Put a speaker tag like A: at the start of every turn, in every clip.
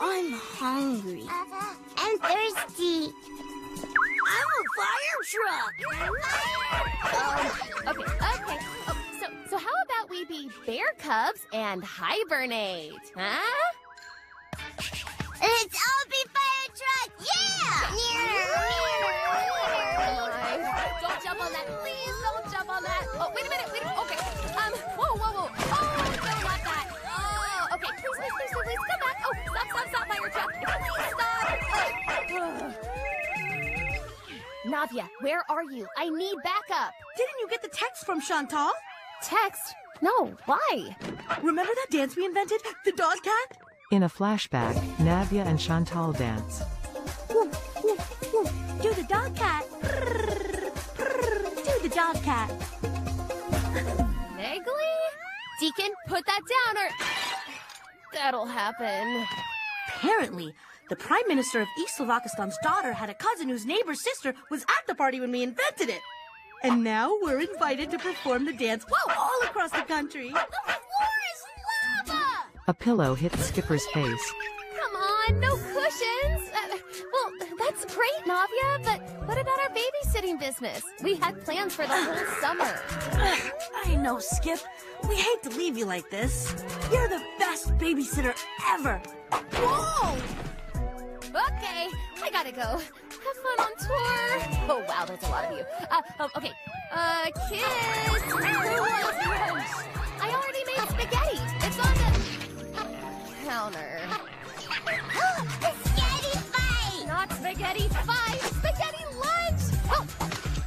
A: I'm hungry. And thirsty. I'm a fire truck.
B: Um, okay, okay. Oh, so, so how about we be bear cubs and hibernate, huh?
A: Let's all be fire truck. Yeah.
B: Oh, stop, stop, stop, fire truck. Please stop. Navia, where are you? I need backup.
C: Didn't you get the text from Chantal?
B: Text? No, why?
C: Remember that dance we invented? The dog cat?
D: In a flashback, Navia and Chantal dance.
C: Woo, woo, woo. Do the dog cat. Prrr, prrr. Do the dog cat.
B: Vaguely? Deacon, put that down or... That'll happen.
C: Apparently, the Prime Minister of East Slovakistan's daughter had a cousin whose neighbor's sister was at the party when we invented it. And now we're invited to perform the dance whoa, all across the country.
A: The floor is lava.
D: A pillow hits Skipper's face.
B: Come on, no cushions. Uh, well, that's great, Navia, but what about our babysitting business? We had plans for the whole summer.
C: I know, Skip. We hate to leave you like this. You're the best babysitter ever. Whoa!
B: Okay, I gotta go. Have fun on tour. Oh, wow, that's a lot of you. Uh, oh, okay. Uh, kids, who wants lunch? I already made spaghetti. It's on the counter.
A: Spaghetti fight.
B: Not spaghetti fight, spaghetti lunch. Oh,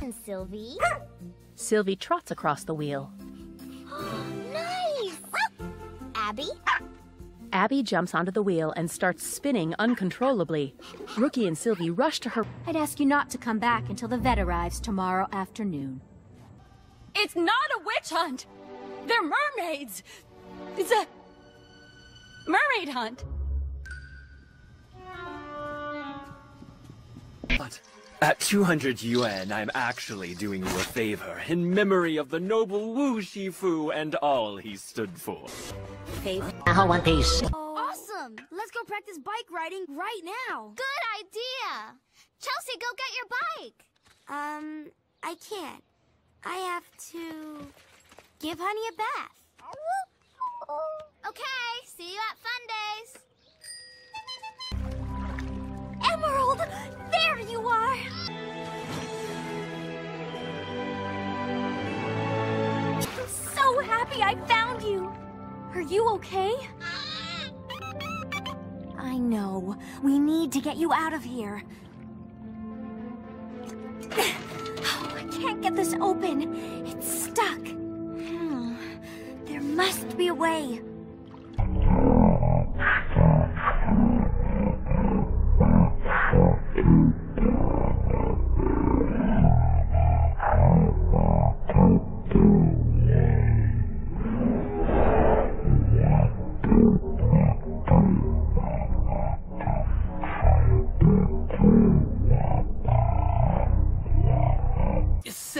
A: And Sylvie.
E: Sylvie trots across the wheel.
A: nice. Abby.
E: Abby jumps onto the wheel and starts spinning uncontrollably. Rookie and Sylvie rush to her.
F: I'd ask you not to come back until the vet arrives tomorrow afternoon.
G: It's not a witch hunt. They're mermaids. It's a mermaid hunt.
H: But at 200 yuan, I'm actually doing you a favor in memory of the noble Wu Shifu and all he stood for.
A: Awesome. Let's go practice bike riding right now.
B: good idea. Chelsea, go get your bike.
A: Um, I can't. I have to give Honey a bath.
B: Okay, see you at Fun Days.
A: Emerald, there you are.
F: I'm so happy I found you. Are you okay? I know. We need to get you out of here. Oh, I can't get this open. It's stuck. Hmm. There must be a way.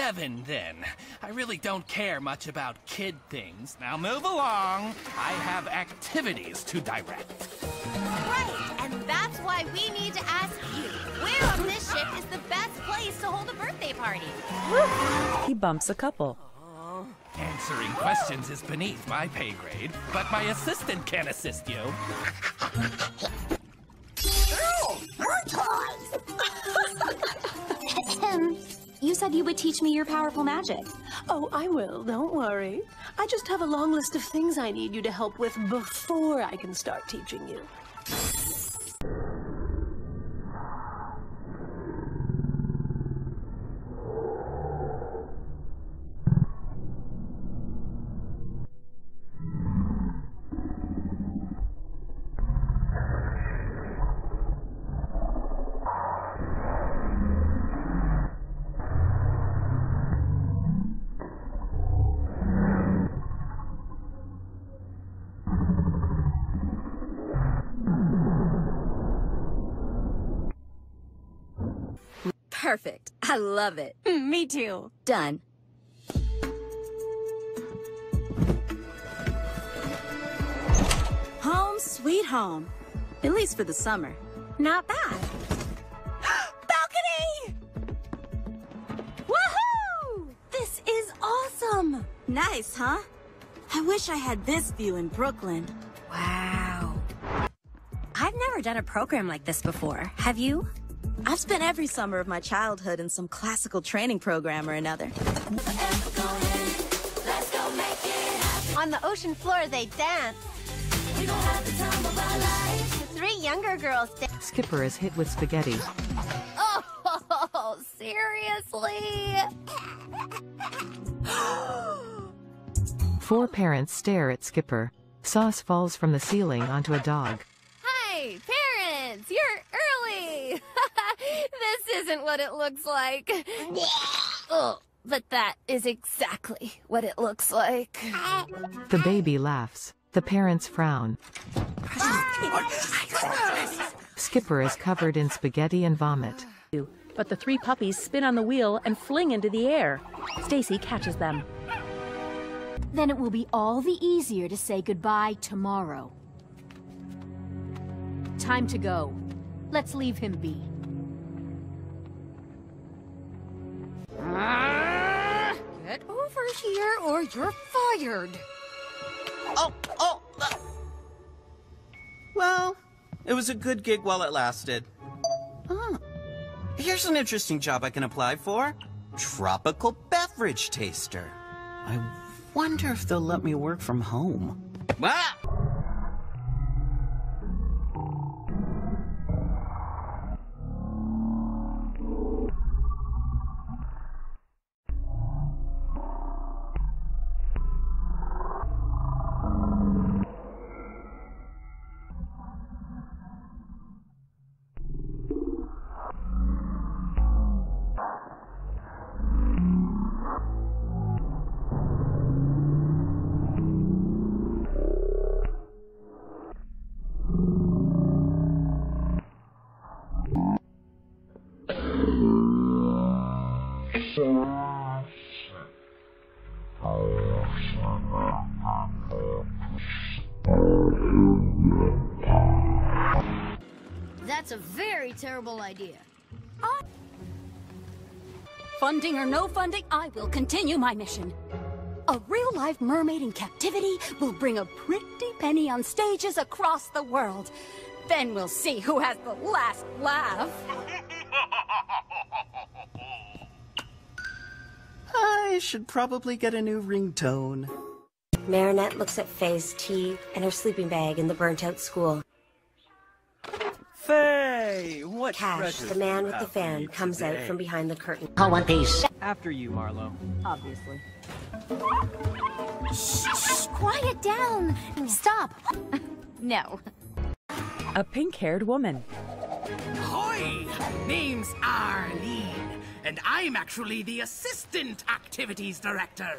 I: Seven, then. I really don't care much about kid things. Now move along. I have activities to direct.
B: Right, and that's why we need to ask you. Where on this ship is the best place to hold a birthday party?
E: He bumps a couple.
I: Answering questions is beneath my pay grade, but my assistant can assist you.
F: You said you would teach me your powerful magic.
G: Oh, I will. Don't worry. I just have a long list of things I need you to help with before I can start teaching you.
J: Perfect. I love it.
G: Me too.
J: Done.
C: Home sweet home.
J: At least for the summer.
F: Not bad.
K: Balcony! Woohoo! This is awesome!
J: Nice, huh? I wish I had this view in Brooklyn.
F: Wow. I've never done a program like this before. Have you?
J: I've spent every summer of my childhood in some classical training program or another.
L: On the ocean floor, they dance. Three younger girls dance.
D: Skipper is hit with spaghetti.
B: Oh, seriously?
D: Four parents stare at Skipper. Sauce falls from the ceiling onto a dog.
B: Hi, parents! You're early! this isn't what it looks like. oh, but that is exactly what it looks like.
D: The baby laughs. The parents frown. Skipper is covered in spaghetti and vomit.
E: But the three puppies spin on the wheel and fling into the air. Stacy catches them.
M: Then it will be all the easier to say goodbye tomorrow. Time to go. Let's leave him be.
B: Here or you're fired.
N: Oh, oh! uh. Well, it was a good gig while it lasted. Huh. Here's an interesting job I can apply for. Tropical beverage taster. I wonder if they'll let me work from home. Ah!
O: Terrible idea.
M: Funding or no funding, I will continue my mission. A real-life mermaid in captivity will bring a pretty penny on stages across the world. Then we'll see who has the last laugh.
N: I should probably get a new ringtone.
L: Marinette looks at Faye's tea and her sleeping bag in the burnt-out school.
H: Faye, what
L: Cash,
H: treasures
L: the man with the fan,
H: me
L: comes out from behind the curtain.
P: Call One Piece.
Q: After you, Marlo.
M: Obviously.
O: Shh, quiet down. Stop.
B: No.
E: A pink haired woman.
R: Hoy! Name's Arlene, and I'm actually the assistant activities director.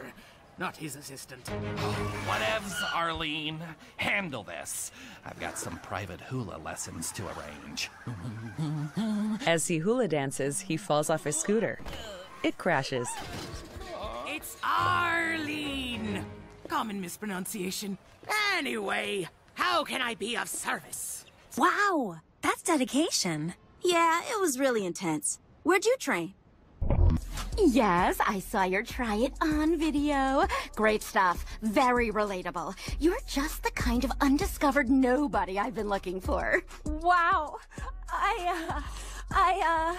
R: Not his assistant. Oh, whatevs, Arlene. Handle this. I've got some private hula lessons to arrange.
S: As he hula dances, he falls off his scooter. It crashes.
R: It's Arlene! Common mispronunciation. Anyway, how can I be of service?
J: Wow, that's dedication. Yeah, it was really intense. Where'd you train?
M: Yes, I saw your try it on video. Great stuff. Very relatable. You're just the kind of undiscovered nobody I've been looking for. Wow. I, uh, I, uh,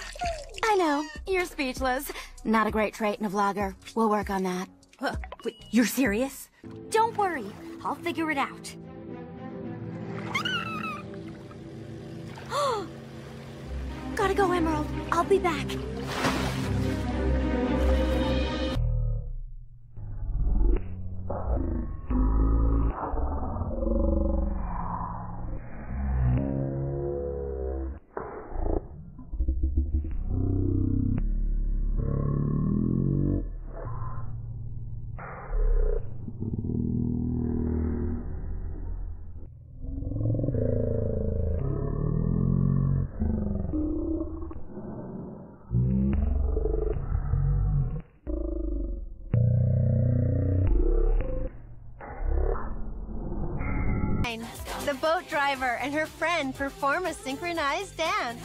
M: I know. You're speechless. Not a great trait in a vlogger. We'll work on that. Uh, wait, you're serious?
O: Don't worry. I'll figure it out.
M: Gotta go, Emerald. I'll be back.
L: Driver and her friend perform a synchronized dance.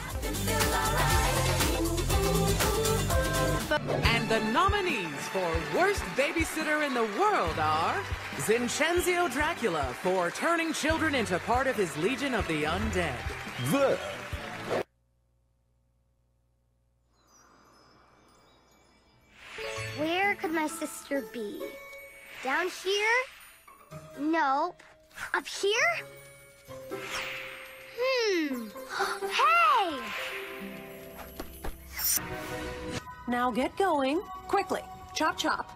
R: And the nominees for Worst Babysitter in the World are Zincenzio Dracula for turning children into part of his Legion of the Undead.
T: The
A: Where could my sister be? Down here? Nope. Up here? Hmm. hey!
S: Now get going. Quickly. Chop chop.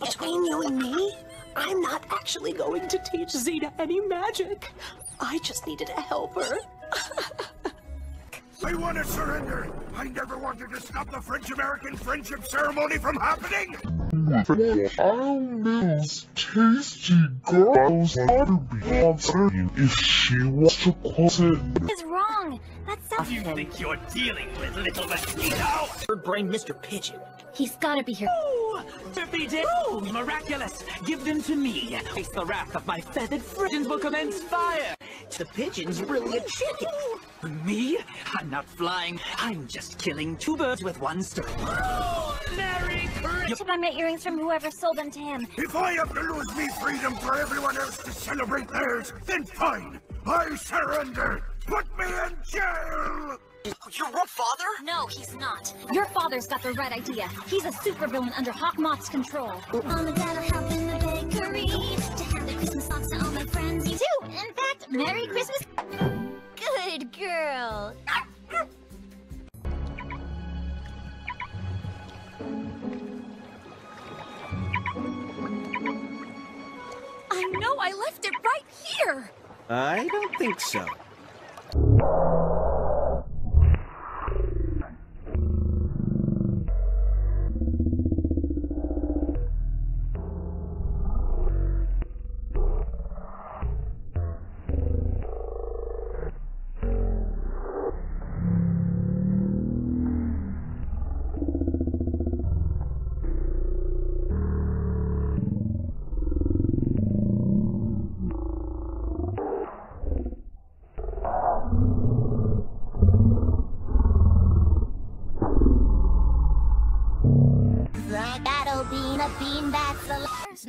S: Between you and me, I'm not actually going to teach Zeta any magic. I just needed a helper.
U: I want to surrender. I never wanted to stop the French-American friendship ceremony from happening.
V: I'll miss tasty girls ought to be answering if she wants to cause it.
A: Is wrong. That's so.
U: You think you're dealing with little mosquito?
W: Bird brain Mr. Pigeon.
A: He's gotta be here.
W: Oh, Tippy dip! Oh, miraculous! Give them to me. Face the wrath of my feathered friends will commence fire. The pigeon's really a chicken. Me? I'm not flying. I'm just killing two birds with one stone.
A: Oh, Merry Christmas! I my earrings from whoever sold them to him.
U: If I have to lose me freedom for everyone else to celebrate theirs, then fine. I surrender. Put me in jail.
W: Your real father?
A: No, he's not. Your father's got the right idea. He's a supervillain under Hawkmoth's control. Mom and Dad are helping the bakery to have the Christmas box to all my friends. You too. In fact, Merry Christmas. Good girl.
B: I left it right here.
N: I don't think so.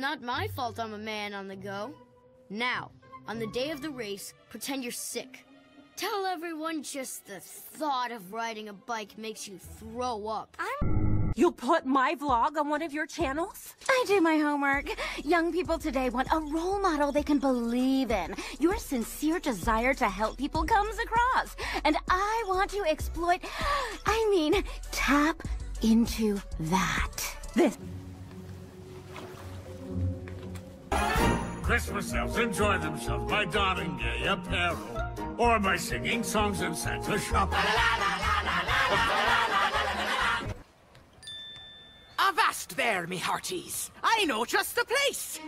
O: Not my fault I'm a man on the go. Now, on the day of the race, pretend you're sick. Tell everyone just the thought of riding a bike makes you throw up.
L: You'll put my vlog on one of your channels?
M: I do my homework. Young people today want a role model they can believe in. Your sincere desire to help people comes across. And I want to exploit, I mean, tap into that. This.
U: Christmas elves enjoy themselves by donning gay apparel or by singing songs in Santa's shop.
I: Avast there, me hearties. I know just the place.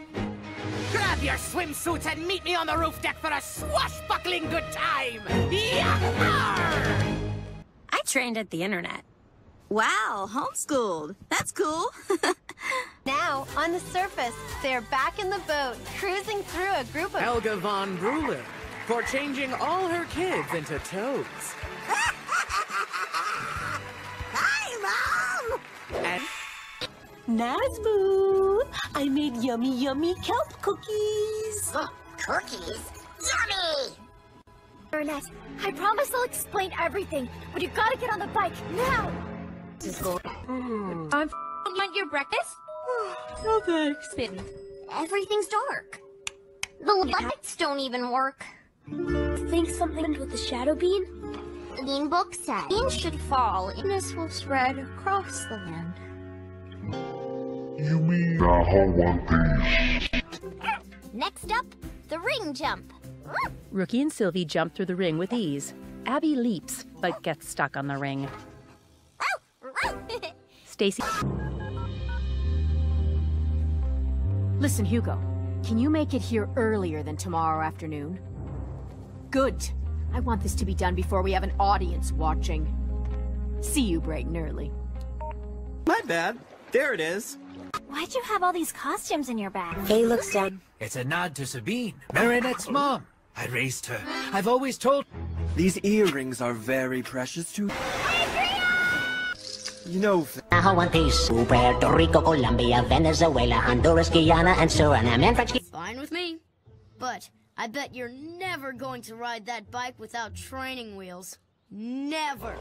I: Grab your swimsuits and meet me on the roof deck for a swashbuckling good time. Yah!
J: I trained at the internet. Wow, homeschooled. That's cool.
L: Now, on the surface, they're back in the boat, cruising through a group of.
R: Helga von Bruller for changing all her kids into toads.
J: Hi, Mom!
R: And
S: Nazboo! I made yummy, yummy kelp cookies.
A: Oh, cookies? Yummy! Ernest, I promise I'll explain everything, but you gotta get on the bike now!
B: I'm want your breakfast?
S: No thanks.
B: Spin.
A: Everything's dark. The lights don't even work. Think something with the shadow bean? The bean book said bean should fall, and this will spread across the land.
V: You mean I want these?
A: Next up, the ring jump.
E: Rookie and Sylvie jump through the ring with ease. Abby leaps, but gets stuck on the ring. Oh, Stacy.
Q: Listen, Hugo, can you make it here earlier than tomorrow afternoon? Good. I want this to be done before we have an audience watching. See you bright and early.
N: My bad. There it is.
A: Why'd you have all these costumes in your bag?
X: Faye looks down.
W: It's a nod to Sabine, Marinette's mom. I raised her. I've always told...
H: These earrings are very precious to... You know...
P: Puerto Rico, Colombia, Venezuela, Honduras, Guyana, and Suriname, and French...
O: Fine with me. But I bet you're never going to ride that bike without training wheels. Never.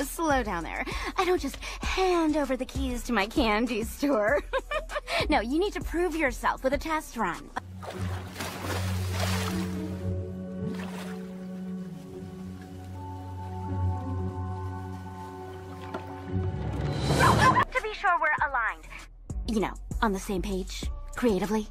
M: Slow down there. I don't just hand over the keys to my candy store. no, you need to prove yourself with a test run. Sure we're aligned. You know, on the same page, creatively.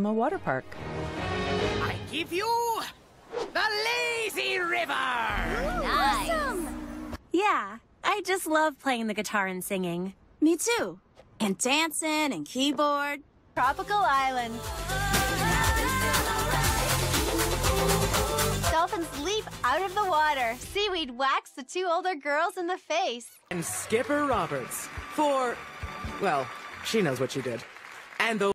Y: Them a water park.
I: I give you the lazy river.
J: Awesome! Yeah, I just love playing the guitar and singing. Me too. And dancing and keyboard.
L: Tropical Island. Dolphins leap out of the water. Seaweed whacks the two older girls in the face.
R: And Skipper Roberts for, well, she knows what she did. And the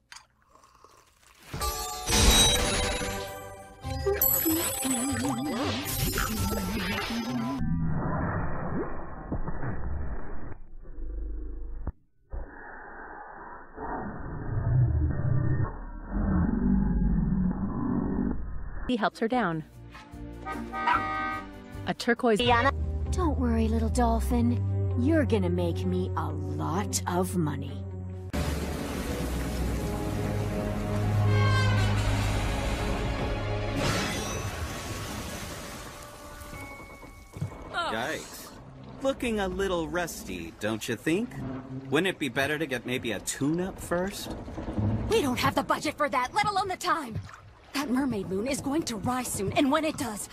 E: He helps her down. A turquoise.
Q: Don't worry, little dolphin. You're gonna make me a lot of money. Oh.
N: Yikes. Looking a little rusty, don't you think? Wouldn't it be better to get maybe a tune-up first?
Q: We don't have the budget for that, let alone the time. That mermaid moon is going to rise soon, and when it does,